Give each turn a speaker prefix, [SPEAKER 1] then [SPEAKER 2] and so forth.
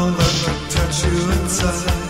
[SPEAKER 1] I'll let me touch you inside.